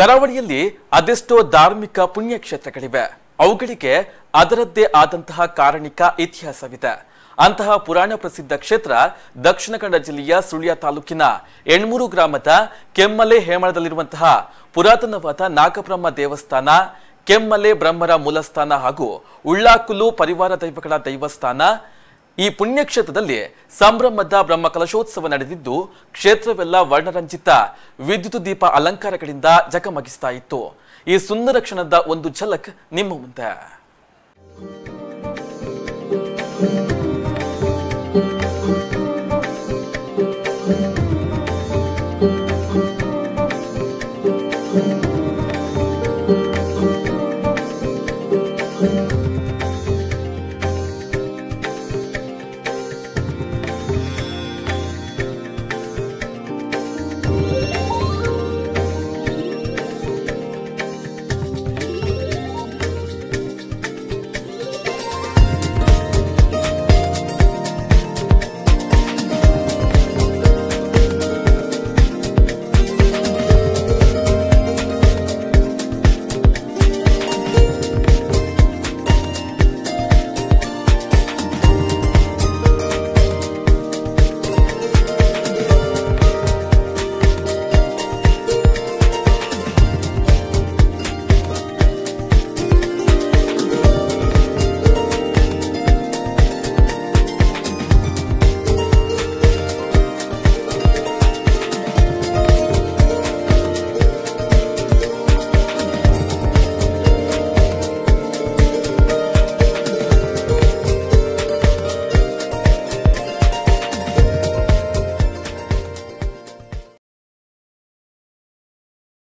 ಕರಾವಳಿಯಲ್ಲಿ ಅದೆಷ್ಟೋ ಧಾರ್ಮಿಕ ಪುಣ್ಯಕ್ಷೇತ್ರಗಳಿವೆ. ಅವುಗಳಿಗೆ ಅದರದ್ದೇ ಆದಂತಹ ಕಾರಣಿಕ ಇತಿಹಾಸವಿದೆ. ಅಂತಹ ಪುರಾಣ ಪ್ರಸಿದ್ಧ ಕ್ಷೇತ್ರ ದಕ್ಷಿಣ ಕನ್ನಡ ಜಿಲ್ಲೆಯ ಸುಳ್ಯ ತಾಲೂಕಿನ ಎಣ್ಮೂರು ಗ್ರಾಮದ ಕೆಮ್ಮಲೆ ಹೇಮಳದಲ್ಲಿರುವಂತಹ ಪುರಾತನವಾದ ನಾಗಬ್ರಹ್ಮ ದೇವಸ್ಥಾನ, ಕೆಮ್ಮಲೆ ಬ್ರಹ್ಮರ ಮೂಲಸ್ಥಾನ ಹಾಗೂ ಉಳ್ಳಾಕುಲು ಪರಿವಾರ ದೈವಗಳ ದೈವಸ್ಥಾನ ಈ ಪುಣ್ಯಕ್ಷೇತ್ರದಲ್ಲಿ ಸಂಭ್ರಮದ ಬ್ರಹ್ಮಕಲಶೋತ್ಸವ ನಡೆದಿದ್ದು, ಕ್ಷೇತ್ರವೆಲ್ಲ ವರ್ಣರಂಜಿತ, ವಿದ್ಯುತ್ ದೀಪ ಅಲಂಕಾರಗಳಿಂದ ಜಗಮಗಿಸ್ತಾ ಇತ್ತು. ಈ ಸುಂದರ ಕ್ಷಣದ ಒಂದು ಝಲಕ್ ನಿಮ್ಮ ಮುಂದೆ.